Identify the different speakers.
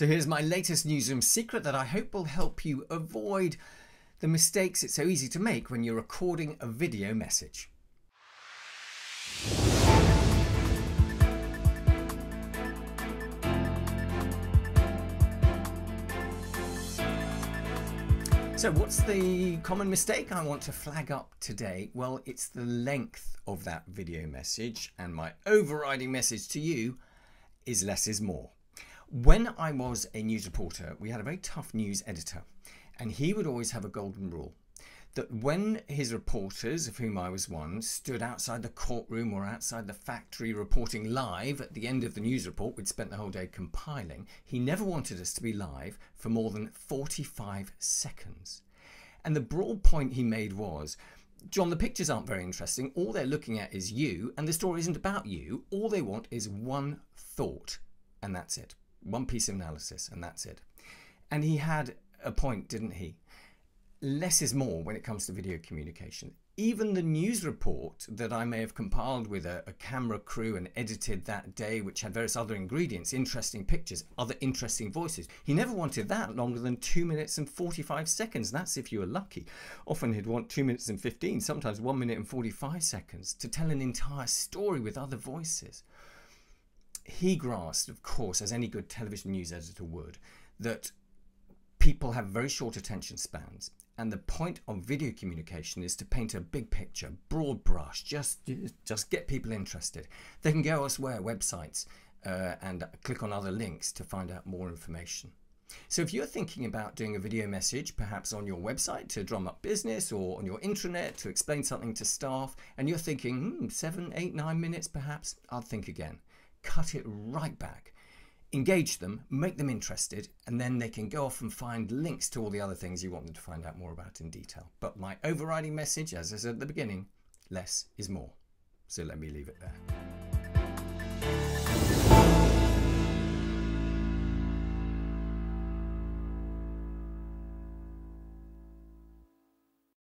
Speaker 1: So here's my latest newsroom secret that I hope will help you avoid the mistakes it's so easy to make when you're recording a video message. So, what's the common mistake I want to flag up today? Well, it's the length of that video message, and my overriding message to you is less is more. When I was a news reporter, we had a very tough news editor, and he would always have a golden rule that when his reporters, of whom I was one, stood outside the courtroom or outside the factory reporting live at the end of the news report we'd spent the whole day compiling, he never wanted us to be live for more than 45 seconds. And the broad point he made was John, the pictures aren't very interesting. All they're looking at is you, and the story isn't about you. All they want is one thought, and that's it one piece of analysis, and that's it. And he had a point, didn't he? Less is more when it comes to video communication. Even the news report that I may have compiled with a, a, camera crew and edited that day, which had various other ingredients, interesting pictures, other interesting voices, he never wanted that longer than 2 minutes and 45 seconds. That's if you were lucky. Often he'd want 2 minutes and 15, sometimes 1 minute and 45 seconds to tell an entire story with other voices he grasped, of course, as any good television news editor would, that people have very short attention spans. And the point of video communication is to paint a big picture, broad brush, just, just get people interested. They can go elsewhere, websites, uh, and click on other links to find out more information. So if you're thinking about doing a video message, perhaps on your website to drum up business or on your intranet to explain something to staff, and you're thinking, hmm, seven, eight, nine minutes perhaps, I'll think again cut it right back, engage them, make them interested, and then they can go off and find links to all the other things you want them to find out more about in detail. But my overriding message, as I said at the beginning, less is more. So let me leave it there.